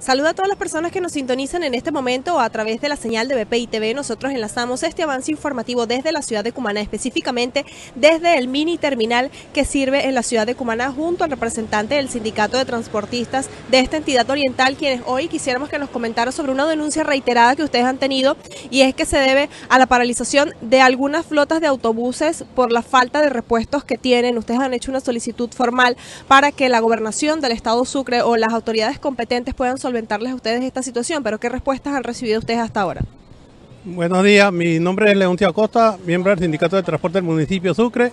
Saluda a todas las personas que nos sintonizan en este momento a través de la señal de BPI TV. Nosotros enlazamos este avance informativo desde la ciudad de Cumaná, específicamente desde el mini terminal que sirve en la ciudad de Cumaná junto al representante del sindicato de transportistas de esta entidad oriental, quienes hoy quisiéramos que nos comentara sobre una denuncia reiterada que ustedes han tenido y es que se debe a la paralización de algunas flotas de autobuses por la falta de repuestos que tienen. Ustedes han hecho una solicitud formal para que la gobernación del estado Sucre o las autoridades competentes puedan solventarles a ustedes esta situación, pero ¿qué respuestas han recibido ustedes hasta ahora? Buenos días, mi nombre es Leoncio Acosta, miembro del Sindicato de Transporte del municipio Sucre.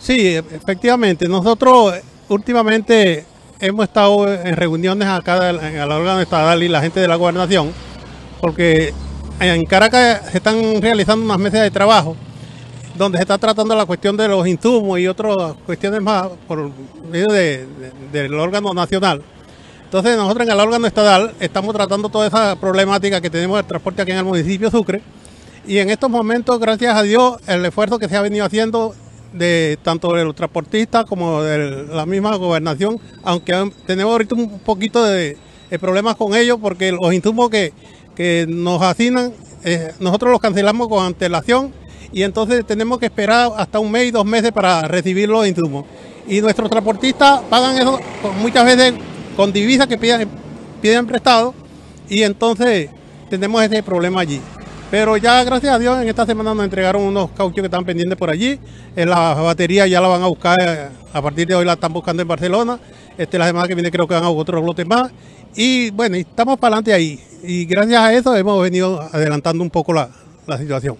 Sí, efectivamente, nosotros últimamente hemos estado en reuniones acá en la órgano estatal y la gente de la gobernación, porque en Caracas se están realizando unas mesas de trabajo donde se está tratando la cuestión de los insumos y otras cuestiones más por medio del órgano nacional. Entonces nosotros en el órgano estatal estamos tratando toda esa problemática que tenemos del transporte aquí en el municipio Sucre y en estos momentos, gracias a Dios, el esfuerzo que se ha venido haciendo de tanto de los transportistas como de la misma gobernación, aunque tenemos ahorita un poquito de, problemas con ellos porque los insumos que, nos asignan, eh, nosotros los cancelamos con antelación y entonces tenemos que esperar hasta un mes y dos meses para recibir los insumos. Y nuestros transportistas pagan eso muchas veces con divisas que piden, piden prestado y entonces tenemos ese problema allí. Pero ya gracias a Dios en esta semana nos entregaron unos cauchos que están pendientes por allí. En la batería ya la van a buscar, eh, a partir de hoy la están buscando en Barcelona. Este, la semana que viene creo que van a otros lotes más. Y bueno, estamos para adelante ahí. Y gracias a eso hemos venido adelantando un poco la situación.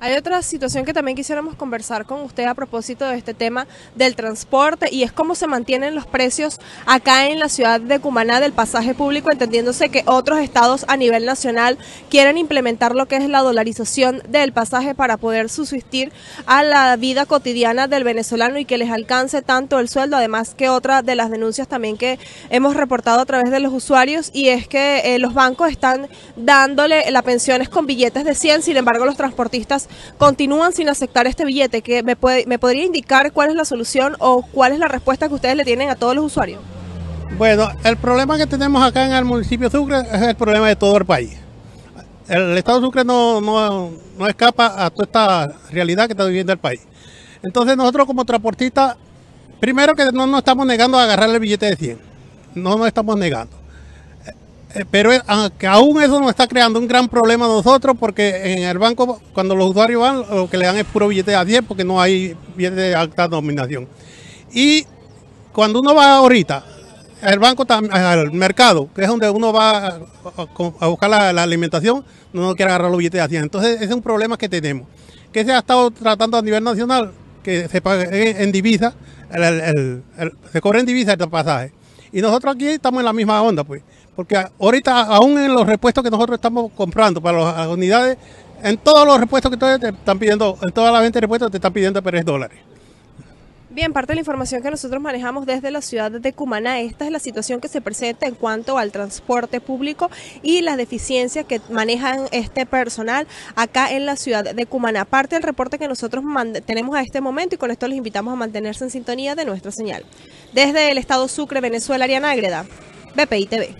Hay otra situación que también quisiéramos conversar con usted a propósito de este tema del transporte y es cómo se mantienen los precios acá en la ciudad de Cumaná del pasaje público, entendiéndose que otros estados a nivel nacional quieren implementar lo que es la dolarización del pasaje para poder subsistir a la vida cotidiana del venezolano y que les alcance tanto el sueldo, además que otra de las denuncias también que hemos reportado a través de los usuarios y es que eh, los bancos están dándole las pensiones con billetes de 100, sin embargo los transportistas continúan sin aceptar este billete. que me, puede, ¿Me podría indicar cuál es la solución o cuál es la respuesta que ustedes le tienen a todos los usuarios? Bueno, el problema que tenemos acá en el municipio de Sucre es el problema de todo el país. El Estado de Sucre no, no, escapa a toda esta realidad que está viviendo el país. Entonces nosotros como transportistas, primero que no nos estamos negando a agarrar el billete de 100. No nos estamos negando. Eh, pero que aún eso nos está creando un gran problema a nosotros porque en el banco cuando los usuarios van lo que le dan es puro billete a 10 porque no hay billete de alta nominación. Y cuando uno va ahorita al banco, al mercado, que es donde uno va a, buscar la, alimentación, no quiere agarrar los billetes a 100. Entonces ese es un problema que tenemos. Que se ha estado tratando a nivel nacional, que se pague en divisa, se cobre en divisa el pasaje. Y nosotros aquí estamos en la misma onda, pues. Porque ahorita, aún en los repuestos que nosotros estamos comprando para las unidades, en todos los repuestos que te están pidiendo, en toda la venta de repuestos te están pidiendo 3 dólares. Bien, parte de la información que nosotros manejamos desde la ciudad de Cumaná, esta es la situación que se presenta en cuanto al transporte público y las deficiencias que manejan este personal acá en la ciudad de Cumaná. Parte del reporte que nosotros tenemos a este momento y con esto les invitamos a mantenerse en sintonía de nuestra señal. Desde el estado Sucre, Venezuela, Ariana Ágreda, BPI TV.